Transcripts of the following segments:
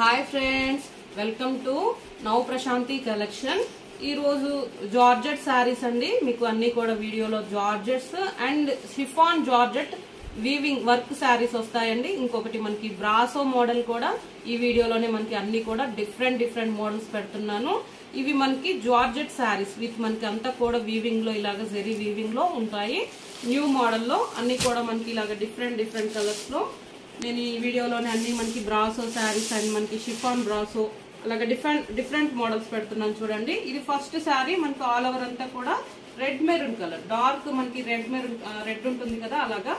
Hi friends welcome to Nav Prashanti collection ఈరోజు georgette saris అండి. మీకు అన్ని కూడా వీడియోలో georgettes and chiffon georgette weaving work saris వస్తాయండి. ఇంకొకటి మనకి బ్రాసో మోడల్ కూడా. ఈ వీడియోలోనే మనకి అన్ని కూడా డిఫరెంట్ డిఫరెంట్ మోడల్స్ పెడుతున్నాను. ఇవి మనకి జార్జెట్ శారీస్ విత్ మనకి అంతా కూడా వీవింగ్లో ఇలాగ జెరీ వీవింగ్లో ఉంటాయి. న్యూ మోడల్లో అన్ని కూడా మనకి ఇలాగ డిఫరెంట్ డిఫరెంట్ కలర్స్లో నేను ఈ వీడియోలోనే అన్ని మనకి బ్రాసో శారీస్ అండ్ మనకి షిఫాన్ బ్రాసో అలాగే డిఫరెంట్ డిఫరెంట్ మోడల్స్ పెడుతున్నాను చూడండి. ఇది ఫస్ట్ శారీ మనకి ఆల్ ఓవర్ అంతా కూడా రెడ్ మెరూన్ కలర్. డార్క్ మనకి రెడ్ మెరూన్ రెడ్ ఉంటుంది కదా అలాగా.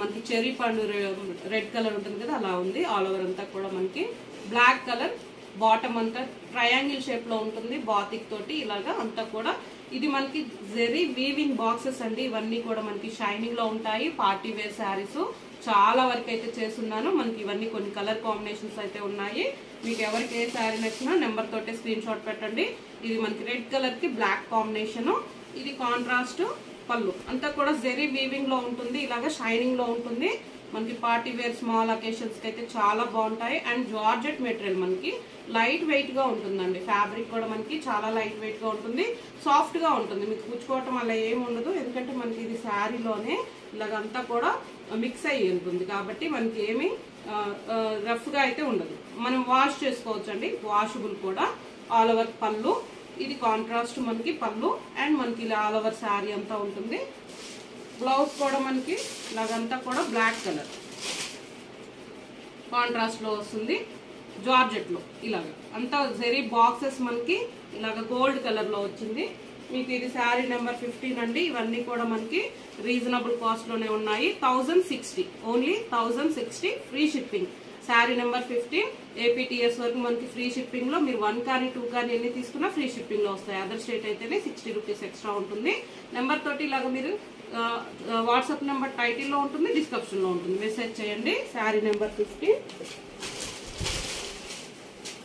మనకి చెరీ పండు రెడ్ కలర్ ఉంటుంది కదా అలా ఉంది. ఆల్ ఓవర్ అంతా కూడా మనకి బ్లాక్ కలర్. బాటమ్ అంతా ట్రయాంగిల్ షేప్లో ఉంటుంది బాతిక్ తోటి ఇలాగా అంతా కూడా. ఇది మనకి జెరీ వీవింగ్ బాక్సెస్ అండి. ఇవన్నీ కూడా మనకి షైనింగ్లో ఉంటాయి పార్టీ వేర్ శారీస్. చాలా వరకు అయితే చేస్తున్నాను. మనకి ఇవన్నీ కొన్ని కలర్ కాంబినేషన్స్ అయితే ఉన్నాయి. మీకు ఎవరికి ఏ శారీ నచ్చినా నెంబర్ తోటే స్క్రీన్ షాట్ పెట్టండి. ఇది మనకి రెడ్ కలర్కి బ్లాక్ కాంబినేషన్. ఇది కాంట్రాస్ట్ పళ్ళు. అంతా కూడా జెరీ వీవింగ్లో ఉంటుంది. ఇలాగా షైనింగ్లో ఉంటుంది. మనకి పార్టీ వేర్ స్మాల్ అకేషన్స్కి అయితే చాలా బాగుంటాయి. అండ్ జార్జెట్ మెటీరియల్ మనకి లైట్ వెయిట్గా ఉంటుందండి. ఫ్యాబ్రిక్ కూడా మనకి చాలా లైట్ వెయిట్గా ఉంటుంది. సాఫ్ట్గా ఉంటుంది. మీకు కూర్చుకోవటం అలా ఏమి ఉండదు. ఎందుకంటే మనకి ఇది శారీలోనే ఇలాగంతా కూడా మిక్స్ అయ్యి ఉంటుంది. కాబట్టి మనకి ఏమి రఫ్గా అయితే ఉండదు. మనం వాష్ చేసుకోవచ్చు అండి వాషబుల్ కూడా. ఆల్ ఓవర్ పళ్ళు. ఇది కాంట్రాస్ట్ మనకి పళ్ళు. అండ్ మనకి ఇలా ఆల్ ఓవర్ శారీ అంతా ఉంటుంది. బ్లౌజ్ కూడా మనకి ఇలాగంతా కూడా బ్లాక్ కలర్. కాంట్రాస్ట్లో వస్తుంది. జార్జెట్లో ఇలాగ. అంతా జరీ బాక్సెస్ మనకి ఇలాగ గోల్డ్ కలర్లో వచ్చింది. మీకు ఇది శారీ నెంబర్ ఫిఫ్టీన్ అండి. ఇవన్నీ కూడా మనకి రీజనబుల్ కాస్ట్లోనే ఉన్నాయి. Thousand sixty only thousand sixty free shipping. Sari number fifteen A P T S వరకు మనకి ఫ్రీ షిప్పింగ్లో మీరు వన్ కానీ టూ కానీ ఎన్ని తీసుకున్నా ఫ్రీ షిప్పింగ్లో వస్తాయి. అదర్ స్టేట్ అయితేనే సిక్స్టీ రూపీస్ ఎక్స్ట్రా ఉంటుంది. నెంబర్ తోటి ఇలాగ మీరు వాట్సాప్ నెంబర్ టైటిల్లో ఉంటుంది డిస్క్రిప్షన్లో ఉంటుంది. మెసేజ్ చేయండి sari number fifty.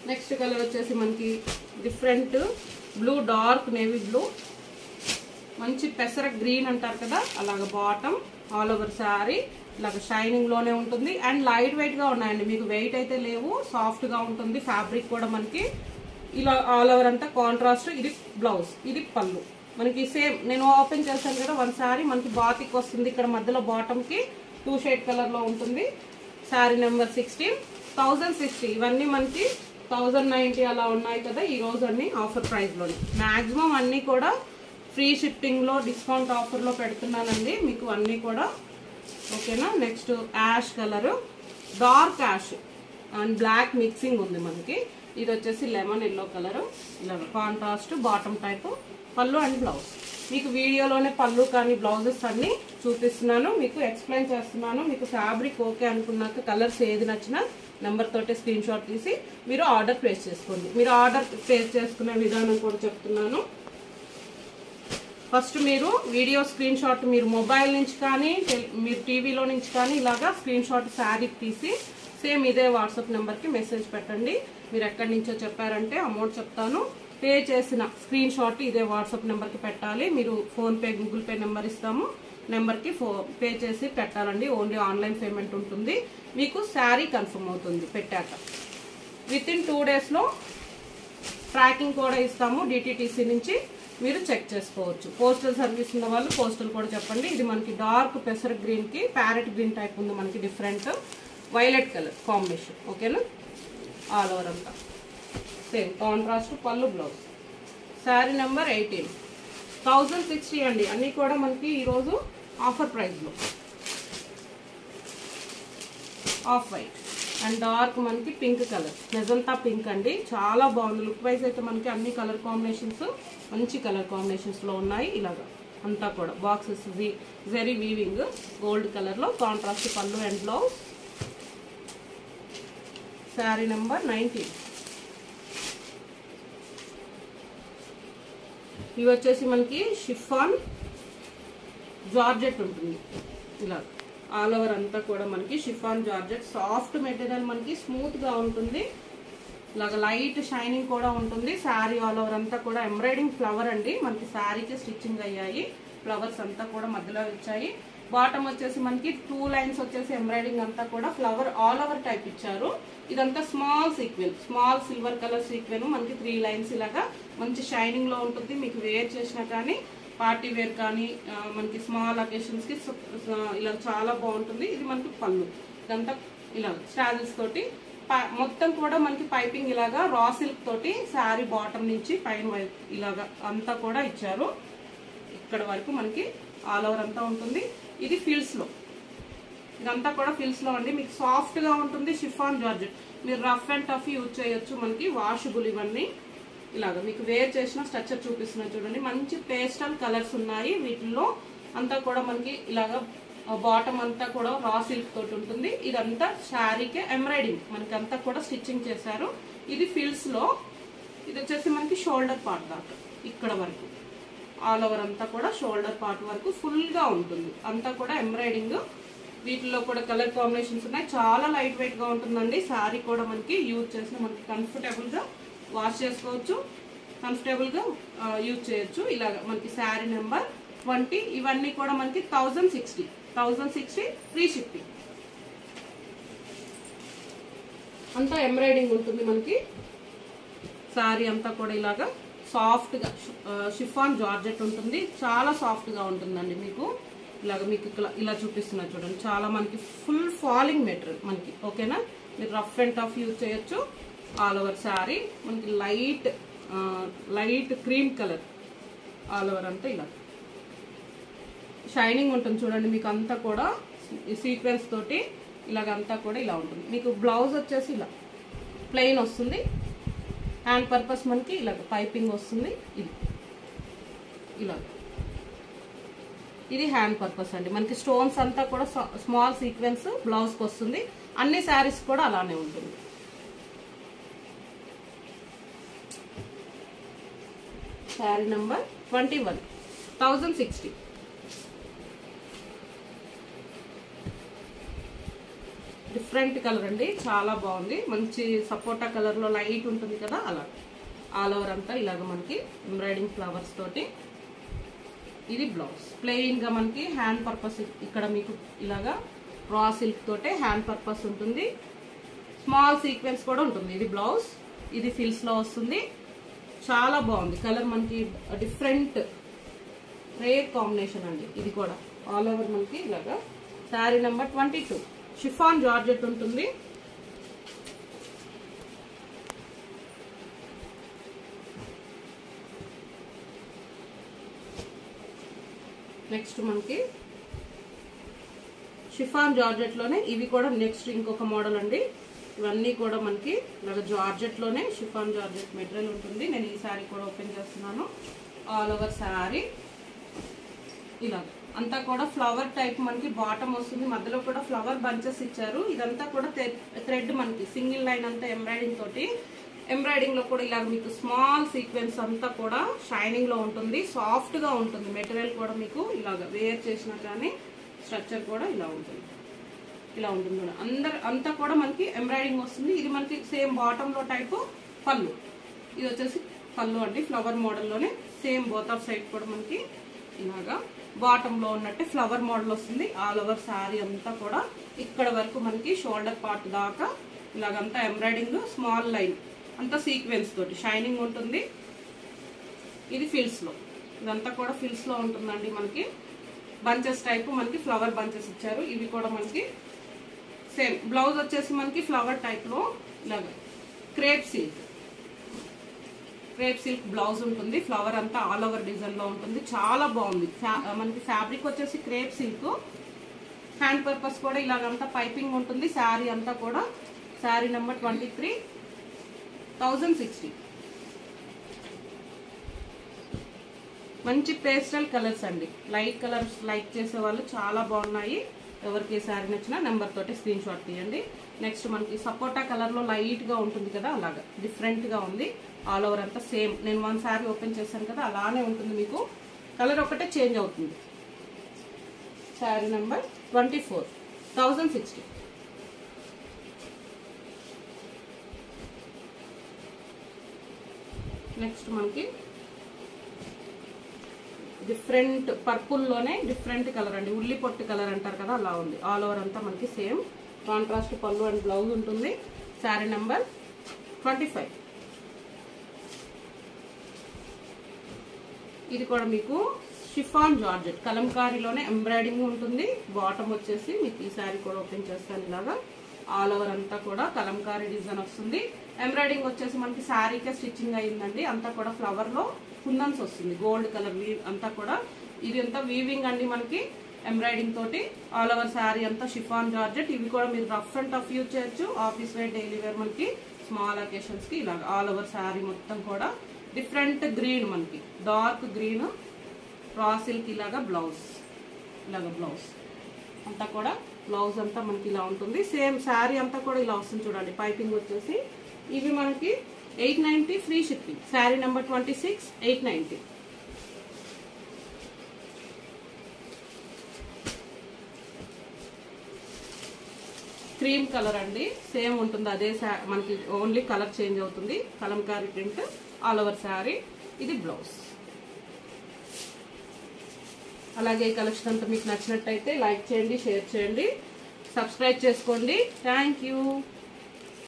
Next colour వచ్చేసి మనకి different blue dark navy blue. మంచి పెసర గ్రీన్ అంటారు కదా అలాగ బాటమ్ ఆల్ ఓవర్ శారీ ఇలాగ షైనింగ్లోనే ఉంటుంది. అండ్ లైట్ వెయిట్గా ఉన్నాయండి మీకు వెయిట్ అయితే లేవు సాఫ్ట్గా ఉంటుంది. ఫ్యాబ్రిక్ కూడా మనకి ఇలా ఆల్ ఓవర్ అంతా కాంట్రాస్ట్ ఇది బ్లౌజ్ ఇది పళ్ళు. మనకి సేమ్ నేను ఓపెన్ చేశాను కదా వన్ శారీ మనకి బాతిక్ వస్తుంది ఇక్కడ మధ్యలో బాటమ్కి టూ షేడ్ కలర్లో ఉంటుంది. Sari number sixteen thousand sixty ఇవన్నీ మనకి థౌజండ్ నైంటీ అలా ఉన్నాయి కదా ఈ రోజు అన్ని ఆఫర్ ప్రైస్లో మ్యాక్సిమం అన్నీ కూడా ఫ్రీ షిఫ్టింగ్లో డిస్కౌంట్ ఆఫర్లో పెడుతున్నానండి. మీకు అన్నీ కూడా ఓకేనా next ash colour dark ash and black mixing ఉంది మనకి. ఇది వచ్చేసి లెమన్ ఎల్లో కలరు ఇలా కాంట్రాస్ట్ బాటమ్ టైపు పళ్ళు అండ్ బ్లౌజ్. మీకు వీడియోలోనే పళ్ళు కానీ బ్లౌజెస్ అన్నీ చూపిస్తున్నాను. మీకు ఎక్స్ప్లెయిన్ చేస్తున్నాను. మీకు ఫ్యాబ్రిక్ ఓకే అనుకున్నాక కలర్స్ ఏది నచ్చినా నెంబర్ తోటి స్క్రీన్ షాట్ తీసి మీరు ఆర్డర్ ప్లేస్ చేసుకోండి. మీరు ఆర్డర్ ప్లేస్ చేసుకునే విధానం కూడా చెప్తున్నాను. ఫస్ట్ మీరు వీడియో స్క్రీన్ షాట్ మీరు మొబైల్ నుంచి కానీ మీరు టీవీలో నుంచి కానీ ఇలాగా స్క్రీన్ షాట్ శారీ తీసి సేమ్ ఇదే వాట్సాప్ నెంబర్కి మెసేజ్ పెట్టండి. మీరు ఎక్కడి నుంచో చెప్పారంటే అమౌంట్ చెప్తాను. పే చేసిన స్క్రీన్ షాట్ ఇదే వాట్సాప్ నెంబర్కి పెట్టాలి. మీరు ఫోన్పే గూగుల్ పే నెంబర్ ఇస్తాము. నెంబర్కి ఫో పే చేసి పెట్టాలండి. ఓన్లీ ఆన్లైన్ పేమెంట్ ఉంటుంది. మీకు శారీ కన్ఫర్మ్ అవుతుంది పెట్టాక. విత్ ఇన్ టూ డేస్లో ట్రాకింగ్ కూడా ఇస్తాము. డిటిటిసి నుంచి మీరు చెక్ చేసుకోవచ్చు. పోస్టల్ సర్వీస్ ఉన్న వాళ్ళు పోస్టల్ కూడా చెప్పండి. ఇది మనకి డార్క్ పెసర్ గ్రీన్కి ప్యారెట్ గ్రీన్ టైప్ ఉంది మనకి డిఫరెంట్. Violet colour combination. ఓకేనా? ఆల్ ఓవర్ అంతా. సేమ్ కాంట్రాస్ట్ పళ్ళు blouse sari number eighteen thousand sixty అండి అన్నీ కూడా మనకి ఈరోజు ఆఫర్ ప్రైస్లో ఆఫ్ వైట్ అండ్ డార్క్ మనకి పింక్ కలర్ మెజంతా పింక్ అండి. చాలా బాగుంది. లుక్ వైజ్ అయితే మనకి అన్ని కలర్ కాంబినేషన్స్ మంచి కలర్ కాంబినేషన్స్లో ఉన్నాయి ఇలాగా. అంతా కూడా. బాక్సెస్ జెరీ వీవింగ్ గోల్డ్ కలర్లో కాంట్రాస్ట్ పళ్ళు and blouse sari number nineteen ఇవి వచ్చేసి మనకి షిఫాన్ జార్జెట్ ఉంటుంది. ఇలా ఆల్ ఓవర్ అంతా కూడా మనకి షిఫాన్ జార్జెట్. సాఫ్ట్ మెటీరియల్ మనకి స్మూత్గా ఉంటుంది. ఇలాగ లైట్ షైనింగ్ కూడా ఉంటుంది. శారీ ఆల్ ఓవర్ అంతా కూడా ఎంబ్రాయిడింగ్ ఫ్లవర్ అండి. మనకి శారీకి స్టిచ్చింగ్ అయ్యాయి. ఫ్లవర్స్ అంతా కూడా మధ్యలో వచ్చాయి. బాటమ్ వచ్చేసి మనకి టూ లైన్స్ వచ్చేసి ఎంబ్రాయిడింగ్ అంతా కూడా ఫ్లవర్ ఆల్ ఓవర్ టైప్ ఇచ్చారు. ఇదంతా small sequin small silver colour sequin మనకి త్రీ లైన్స్ ఇలాగా మంచి షైనింగ్లో ఉంటుంది. మీకు వేర్ చేసినా కానీ పార్టీ వేర్ కానీ మనకి స్మాల్ అకేషన్స్కి ఇలా చాలా బాగుంటుంది. ఇది మనకి పళ్ళు. ఇదంతా ఇలా స్టాజిల్స్ తోటి మొత్తం కూడా మనకి పైపింగ్ ఇలాగా రా సిల్క్ తోటి శారీ బాటమ్ నుంచి పైన ఇలాగా అంతా కూడా ఇచ్చారు. ఇక్కడ వరకు మనకి ఆల్ ఓవర్ అంతా ఉంటుంది. ఇది ఫిల్స్లో ఇదంతా కూడా ఫిల్స్లో అండి. మీకు సాఫ్ట్గా ఉంటుంది షిఫాన్ జార్జెట్ మీరు రఫ్ అండ్ టఫ్ యూజ్ చేయొచ్చు మనకి. వాషబుల్ ఇవన్నీ. ఇలాగ మీకు వేర్ చేసిన స్ట్రక్చర్ చూపిస్తున్నాను చూడండి. మంచి పేస్టల్ కలర్స్ ఉన్నాయి. వీటిల్లో అంతా కూడా మనకి ఇలాగ బాటమ్ అంతా కూడా రా సిల్క్ తోటి ఉంటుంది. ఇదంతా శారీకే ఎంబ్రాయిడింగ్ మనకి అంతా కూడా స్టిచ్చింగ్ చేశారు. ఇది ఫిల్స్లో ఇది వచ్చేసి మనకి షోల్డర్ పార్ట్ దాకా. ఇక్కడ వరకు. ఆల్ ఓవర్ అంతా కూడా షోల్డర్ పార్ట్ వరకు ఫుల్గా ఉంటుంది. అంతా కూడా ఎంబ్రాయిడింగ్ వీటిలో కూడా కలర్ కాంబినేషన్స్ ఉన్నాయి. చాలా లైట్ వెయిట్గా ఉంటుందండి. శారీ కూడా మనకి యూజ్ చేసిన మనకి కంఫర్టబుల్గా వాష్ చేసుకోవచ్చు. కంఫర్టబుల్గా యూజ్ చేయొచ్చు. ఇలాగ మనకి శారీ నెంబర్ ట్వంటీ ఇవన్నీ కూడా మనకి thousand sixty thousand sixty free shipping అంతా ఎంబ్రాయిడింగ్ ఉంటుంది మనకి. శారీ అంతా కూడా ఇలాగా సాఫ్ట్గా షిఫాన్ జార్జెట్ ఉంటుంది. చాలా సాఫ్ట్గా ఉంటుందండి మీకు. ఇలాగ మీకు ఇట్లా- ఇలా చూపిస్తున్నా చూడండి. చాలా మనకి ఫుల్ ఫాలింగ్ మెటీరియల్ మనకి. ఓకేనా? మీరు రఫ్ అండ్ టఫ్ యూజ్ చేయొచ్చు. All over sari. మనకి light light cream colour. All over అంతా ఇలా. షైనింగ్ ఉంటుంది చూడండి మీకు అంతా కూడా సీక్వెన్స్ తోటి ఇలాగంతా కూడా ఇలా ఉంటుంది. మీకు బ్లౌజ్ వచ్చేసి ఇలా. ప్లెయిన్ వస్తుంది. హ్యాండ్ పర్పస్ మనకి ఇలాగ పైపింగ్ వస్తుంది. ఇది. ఇలా. ఇది హ్యాండ్ పర్పస్ అండి. మనకి స్టోన్స్ అంతా కూడా స్మాల్ సీక్వెన్స్ బ్లౌజ్కి వస్తుంది. అన్ని శారీస్ కూడా అలానే ఉంటుంది. Sari number twenty one thousand sixty different colour అండి. చాలా బాగుంది. మంచి సపోటా కలర్లో లైట్ ఉంటుంది కదా అలా. ఆల్ ఓవర్ అంతా ఇలాగ మనకి ఎంబ్రాయిడింగ్ ఫ్లవర్స్ తోటి ఇది బ్లౌజ్. ప్లెయిన్గా మనకి హ్యాండ్ పర్పస్ ఇక్కడ మీకు ఇలాగా రా సిల్క్ తోటే హ్యాండ్ పర్పస్ ఉంటుంది. స్మాల్ సీక్వెన్స్ కూడా ఉంటుంది ఇది బ్లౌజ్. ఇది ఫిల్స్లో వస్తుంది. చాలా బాగుంది. కలర్ మనకి డిఫరెంట్ రేర్ కాంబినేషన్ అండి. ఇది కూడా. ఆల్ ఓవర్ మనకి ఇలాగా sari number twenty two. Chiffon georgette ఉంటుంది. నెక్స్ట్ మనకి షిఫాన్ జార్జెట్లోనే ఇవి కూడా నెక్స్ట్ ఇంకొక మోడల్ అండి. ఇవన్నీ కూడా మనకి ఇలాగ జార్జెట్లోనే షిఫాన్ జార్జెట్ మెటీరియల్ ఉంటుంది. నేను ఈ శారీ కూడా ఓపెన్ చేస్తున్నాను. All over sari. ఇలా అంతా కూడా ఫ్లవర్ టైప్ మనకి బాటమ్ వస్తుంది. మధ్యలో కూడా ఫ్లవర్ బంచెస్ ఇచ్చారు. ఇదంతా కూడా థ్రెడ్ మనకి సింగిల్ లైన్ అంతా ఎంబ్రాయిడింగ్ తోటి. ఎంబ్రాయిడింగ్లో కూడా ఇలా మీకు స్మాల్ సీక్వెన్స్ అంతా కూడా షైనింగ్లో ఉంటుంది. సాఫ్ట్గా ఉంటుంది. మెటీరియల్ కూడా మీకు ఇలాగ వేర్ చేసినా కానీ స్ట్రక్చర్ కూడా ఇలా ఉంటుంది. ఇలా ఉంటుంది కూడా అందరు అంతా కూడా మనకి ఎంబ్రాయిడింగ్ వస్తుంది. ఇది మనకి సేమ్ బాటమ్లో టైపు పళ్ళు. ఇది వచ్చేసి పళ్ళు అండి. ఫ్లవర్ మోడల్లోనే సేమ్ బోత్ ఆఫ్ సైడ్ కూడా మనకి ఇలాగా బాటమ్లో ఉన్నట్టే ఫ్లవర్ మోడల్ వస్తుంది. ఆల్ ఓవర్ శారీ అంతా కూడా ఇక్కడ వరకు మనకి షోల్డర్ పార్ట్ దాకా ఇలాగంతా ఎంబ్రాయిడింగ్ స్మాల్ లైన్ అంతా సీక్వెన్స్ తోటి షైనింగ్ ఉంటుంది. ఇది ఫిల్స్లో. ఇదంతా కూడా ఫిల్స్లో ఉంటుందండి మనకి. బంచెస్ టైప్ మనకి ఫ్లవర్ బంచెస్ ఇచ్చారు. ఇవి కూడా మనకి సేమ్ బ్లౌజ్ వచ్చేసి మనకి ఫ్లవర్ టైప్లో ఇలాగ. Crepe silk crepe silk blouse ఉంటుంది. ఫ్లవర్ అంతా ఆల్ ఓవర్ డిజైన్లో ఉంటుంది. చాలా బాగుంది. ఫ్యా- మనకి ఫ్యాబ్రిక్ వచ్చేసి క్రేప్ సిల్క్. హ్యాండ్ పర్పస్ కూడా ఇలాగంతా పైపింగ్ ఉంటుంది. శారీ అంతా కూడా. Sari number twenty three sixty మంచి పేస్టల్ కలర్స్ అండి. లైట్ కలర్స్ లైక్ చేసే వాళ్ళు చాలా బాగున్నాయి. ఎవరికి ఏ శారీ నచ్చినా నెంబర్ తోటి స్క్రీన్ షాట్ తీయండి. నెక్స్ట్ మనకి సపోటా కలర్లో లైట్గా ఉంటుంది కదా అలాగా. డిఫరెంట్గా ఉంది. ఆల్ ఓవర్ అంతా సేమ్ నేను వన్ శారీ ఓపెన్ చేశాను కదా అలానే ఉంటుంది మీకు. కలర్ ఒకటే చేంజ్ అవుతుంది. Sari number twenty four thousand sixty next మనకి డిఫరెంట్ పర్పుల్లోనే డిఫరెంట్ కలర్ అండి. ఉల్లి పొట్టు కలర్ అంటారు కదా అలా ఉంది. ఆల్ ఓవర్ అంతా మనకి సేమ్ కాంట్రాస్ట్ పళ్ళు అండ్ బ్లౌజ్ ఉంటుంది. శారీ నెంబర్ ట్వంటీ ఫైవ్ ఇది కూడా మీకు షిఫాన్ జార్జెట్ కలంకారీలోనే ఎంబ్రాయిడింగ్ ఉంటుంది. బాటమ్ వచ్చేసి మీకు ఈ శారీ కూడా ఓపెన్ చేస్తాను ఇలాగా. ఆల్ ఓవర్ అంతా కూడా కలంకారీ డిజైన్ వస్తుంది. ఎంబ్రాయిడింగ్ వచ్చేసి మనకి శారీకే స్టిచ్చింగ్ అయిందండి అంతా కూడా ఫ్లవర్లో కుందన్స్ వస్తుంది. గోల్డ్ కలర్ వీవ్ అంతా కూడా. ఇది అంతా వీవింగ్ అండి మనకి. ఎంబ్రాయిడింగ్ తోటి ఆల్ ఓవర్ శారీ అంతా షిఫాన్ జార్జెట్. ఇవి కూడా మీరు రఫ్ అండ్ టఫ్ యూజ్ చేయొచ్చు. ఆఫీస్ వేర్ డైలీ వేర్ మనకి స్మాల్ అకేషన్స్కి ఇలా ఆల్ ఓవర్ శారీ మొత్తం కూడా డిఫరెంట్ గ్రీన్ మనకి. డార్క్ గ్రీన్ రా సిల్క్ ఇలాగా బ్లౌజ్ ఇలాగా బ్లౌజ్ అంతా కూడా బ్లౌజ్ అంతా మనకి ఇలా ఉంటుంది. సేమ్ శారీ అంతా కూడా ఇలా వస్తుంది చూడండి. పైపింగ్ వచ్చేసి ఇవి మనకి eight ninety free shipping sari number twenty six eight ninety cream colour అండి. సేమ్ ఉంటుంది. అదే మనకి ఓన్లీ కలర్ చేంజ్ అవుతుంది. Kalamkari print all over sari ఇది బ్లౌజ్ అలాగే ఈ కలెక్షన్ అంతా మీకు నచ్చినట్టయితే లైక్ చేయండి షేర్ చేయండి సబ్స్క్రైబ్ చేసుకోండి. Thank you.